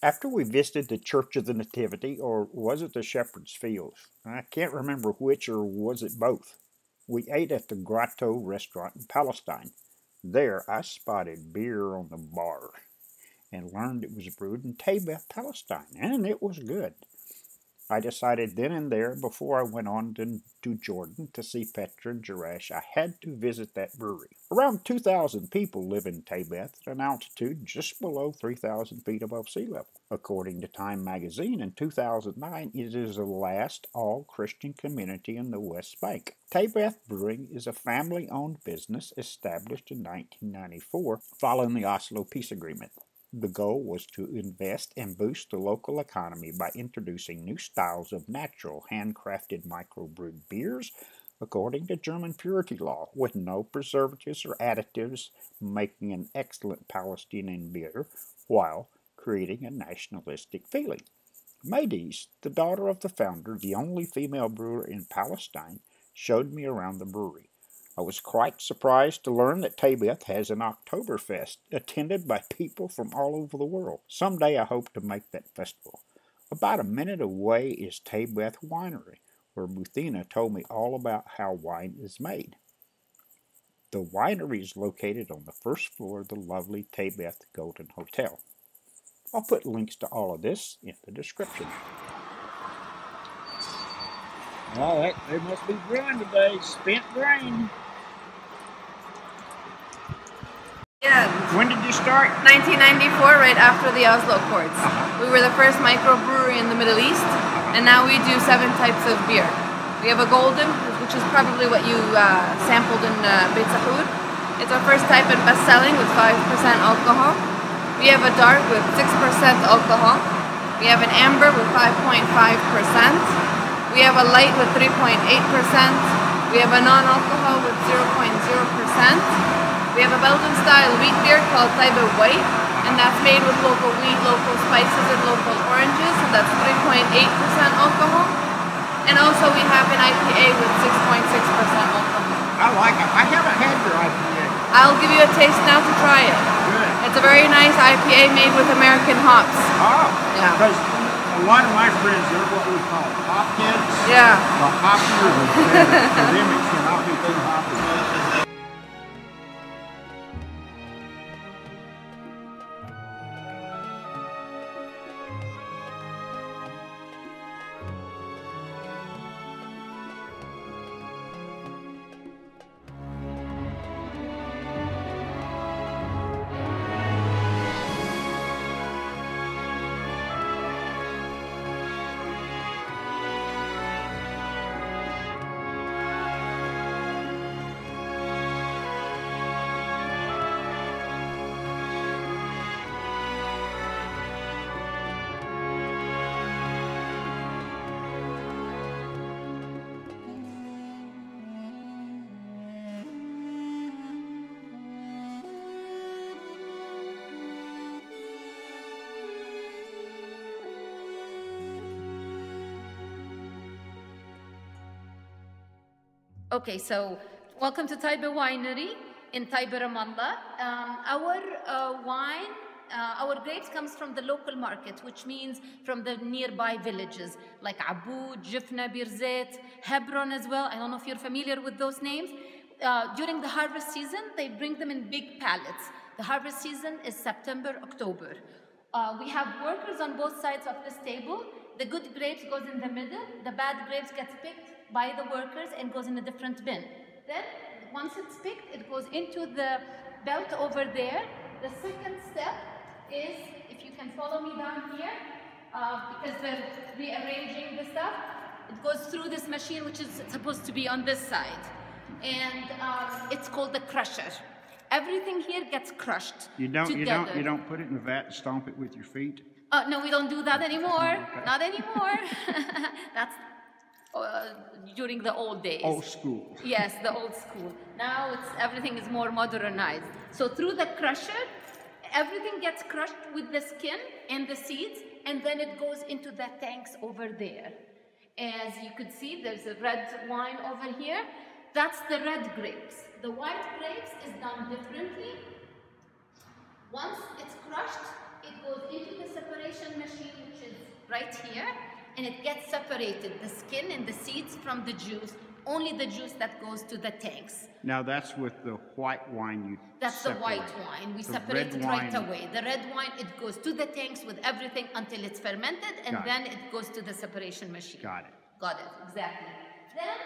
After we visited the Church of the Nativity, or was it the Shepherd's Fields? I can't remember which, or was it both? We ate at the Grotto restaurant in Palestine. There I spotted beer on the bar and learned it was brewed in Taybeh, Palestine, and it was good. I decided then and there, before I went on to, to Jordan to see Petra and Jerash, I had to visit that brewery. Around 2,000 people live in Taybeh at an altitude just below 3,000 feet above sea level. According to Time magazine, in 2009, it is the last all Christian community in the West Bank. Taybeh Brewing is a family owned business established in 1994 following the Oslo Peace Agreement. The goal was to invest and boost the local economy by introducing new styles of natural, handcrafted microbrewed beers according to German purity law, with no preservatives or additives, making an excellent Palestinian beer while creating a nationalistic feeling. Madees, the daughter of the founder, the only female brewer in Palestine, showed me around the brewery. I was quite surprised to learn that Taybeh has an Oktoberfest attended by people from all over the world. Someday I hope to make that festival. About a minute away is Taybeh Winery, where Buthina told me all about how wine is made. The winery is located on the first floor of the lovely Taybeh Golden Hotel. I'll put links to all of this in the description. Well, that, they must be brewing today. Spent grain. Yeah, When did you start? 1994, right after the Oslo Accords. We were the first microbrewery in the Middle East, and now we do seven types of beer. We have a golden, which is probably what you uh, sampled in uh, Beit Sahur. It's our first type and best selling with 5% alcohol. We have a dark with 6% alcohol. We have an amber with 5.5%. We have a light with 3.8%. We have a non-alcohol with 0.0%. We have a Belgian style wheat beer called Taybeh White, and that's made with local wheat, local spices, and local oranges, so that's 3.8% alcohol. And also we have an IPA with 6.6% alcohol. I like it. I haven't had your IPA. I'll give you a taste now to try it. Good. It's a very nice IPA made with American hops. Oh, Yeah. because a lot of my friends, they're what we call hop kids. Yeah. The hoppier the better. For them, it cannot be too hoppy. Okay, so welcome to Taybeh Winery in Taybeh, Ramallah. Um, our uh, wine, uh, our grapes comes from the local market, which means from the nearby villages like Aboud, Jifna, Birzeit, Hebron as well. I don't know if you're familiar with those names. Uh, during the harvest season, they bring them in big pallets. The harvest season is September, October. Uh, we have workers on both sides of this table. The good grapes goes in the middle. The bad grapes gets picked by the workers and goes in a different bin. Then, once it's picked, it goes into the belt over there. The second step is, if you can follow me down here, uh, because they're rearranging the stuff, it goes through this machine, which is supposed to be on this side. And um, it's called the crusher. Everything here gets crushed You don't, together. you don't, you don't put it in the vat and stomp it with your feet? Uh, no, we don't do that anymore. Not anymore. That's uh, during the old days. Old school. Yes, the old school. Now it's everything is more modernized. So through the crusher, everything gets crushed with the skin and the seeds, and then it goes into the tanks over there. As you could see, there's a red wine over here. That's the red grapes. The white grapes is done differently. Once it's crushed, it goes into the separation machine, which is right here, and it gets separated, the skin and the seeds from the juice. Only the juice that goes to the tanks. Now that's with the white wine you That's the white wine. We The separate it right wine- away. The red wine, it goes to the tanks with everything until it's fermented, and Got it. then it goes to the separation machine. Got it. Got it, exactly. Then,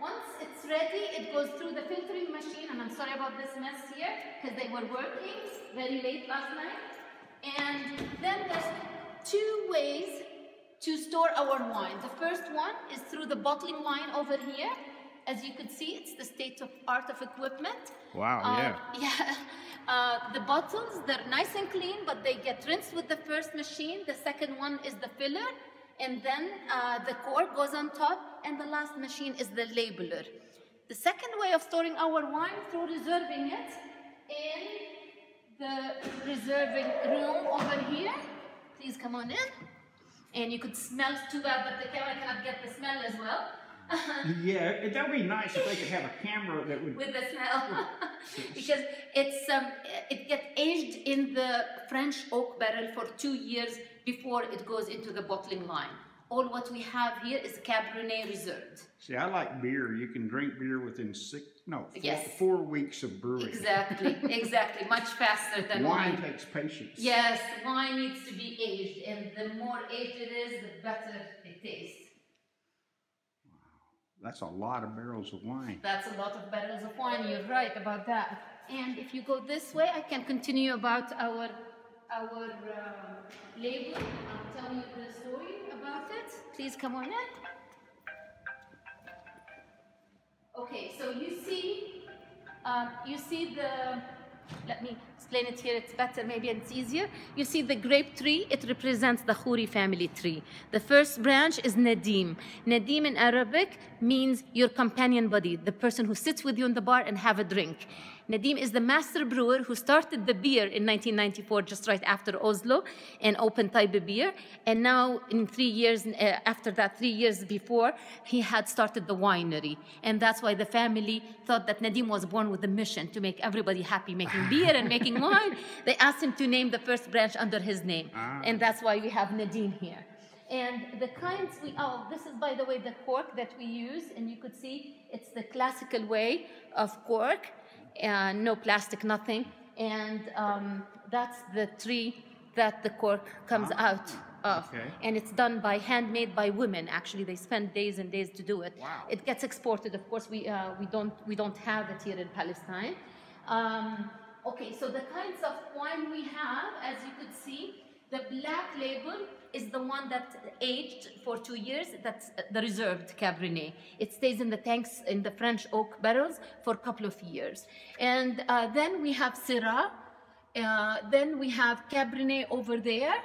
once it's ready, it goes through the filtering machine, and I'm sorry about this mess here, because they were working very late last night. And then there's two ways to store our wine. The first one is through the bottling line over here. As you could see, it's the state of art of equipment. Wow, Uh, yeah. yeah. Uh, the bottles, they're nice and clean, but they get rinsed with the first machine. The second one is the filler, and then uh, the cork goes on top, and the last machine is the labeler. The second way of storing our wine through reserving it in the reserving room over here. Please come on in. And you could smell too bad, but the camera cannot get the smell as well. Yeah, that would be nice if they could have a camera that would. with the smell because it's um, it gets aged in the French oak barrel for two years before it goes into the bottling line. All what we have here is Cabernet Reserved. See, I like beer. You can drink beer within six, no, four, Yes. four weeks of brewing. Exactly, exactly, much faster than Wine wine. takes patience. Yes, wine needs to be aged, and the more aged it is, the better it tastes. Wow, that's a lot of barrels of wine. That's a lot of barrels of wine. You're right about that. And if you go this way, I can continue about our our uh, label. I'll tell you the story. Please come on in. Okay, so you see, um, you see the. Let me explain it here. It's better, maybe it's easier. You see the grape tree. It represents the Khoury family tree. The first branch is Nadim. Nadim in Arabic means your companion buddy, the person who sits with you in the bar and have a drink. Nadim is the master brewer who started the beer in 1994, just right after Oslo, and opened Taybeh Beer. And now, in three years, uh, after that, three years before, he had started the winery. And that's why the family thought that Nadim was born with the mission to make everybody happy making beer and making They asked him to name the first branch under his name. And that's why we have Nadim here. And the kinds we, oh, this is by the way the cork that we use, and you could see it's the classical way of cork, uh, no plastic, nothing. And um, that's the tree that the cork comes out of. okay. And it's done by handmade by women. Actually, they spend days and days to do it. Wow. It gets exported. Of course, we uh, we don't we don't have it here in Palestine. Um, okay, so the kinds of wine we have, as you could see, the black label is the one that aged for two years. That's the reserved Cabernet. It stays in the tanks in the French oak barrels for a couple of years. And uh, then we have Syrah. Uh, then we have Cabernet over there.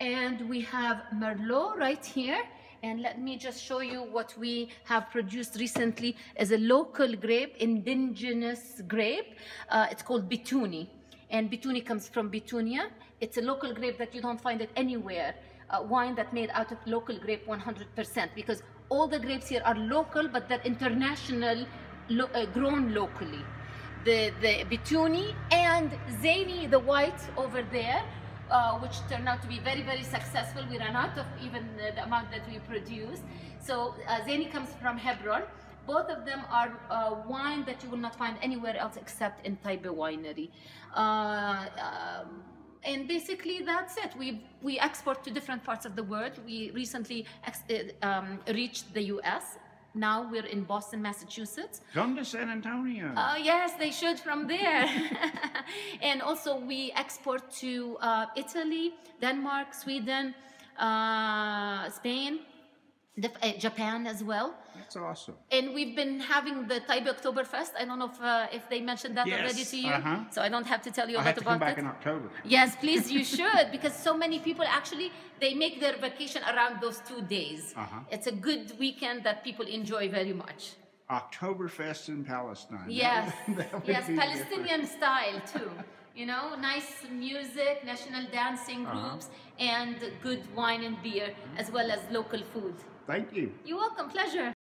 And we have Merlot right here. And let me just show you what we have produced recently as a local grape, indigenous grape. Uh, it's called Bituni. And Bituni comes from Bitunia. It's a local grape that you don't find it anywhere. Uh, wine that made out of local grape 100% because all the grapes here are local, but they're international, lo- uh, grown locally. The, the Bituni and Zaini, the white over there, uh, which turned out to be very, very successful. We ran out of even the amount that we produced. So uh, Zaini comes from Hebron. Both of them are uh, wine that you will not find anywhere else except in Taybeh Winery. Uh, um, and basically that's it. We we export to different parts of the world. We recently uh, um, reached the U.S. Now we're in Boston, Massachusetts. Come to San Antonio. Uh, yes, they should from there. and also, we export to uh, Italy, Denmark, Sweden, uh, Spain, Japan as well. That's awesome. And we've been having the Taybeh Oktoberfest. I don't know if, uh, if they mentioned that Yes, already to you. uh-huh. So I don't have to tell you a I to come about back it. in October. Yes, please, you should, because so many people actually they make their vacation around those two days. Uh-huh. It's a good weekend that people enjoy very much. Oktoberfest in Palestine. That Yes, would- that would yes, Palestinian style too. You know, nice music, national dancing Uh-huh. groups, and good wine and beer, as well as local food. Thank you. You're welcome, pleasure.